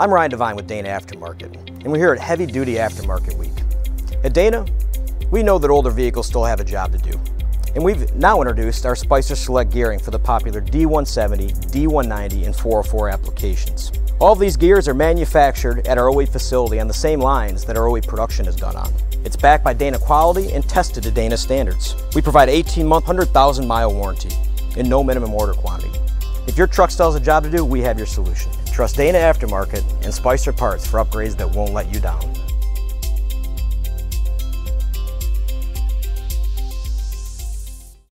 I'm Ryan Devine with Dana Aftermarket, and we're here at Heavy Duty Aftermarket Week. At Dana, we know that older vehicles still have a job to do, and we've now introduced our Spicer Select gearing for the popular D170, D190, and 404 applications. All these gears are manufactured at our OE facility on the same lines that our OE production is done on. It's backed by Dana quality and tested to Dana standards. We provide 18-month, 100,000 mile warranty and no minimum order quantity. If your truck still has a job to do, we have your solution. Trust Dana Aftermarket and Spicer Parts for upgrades that won't let you down.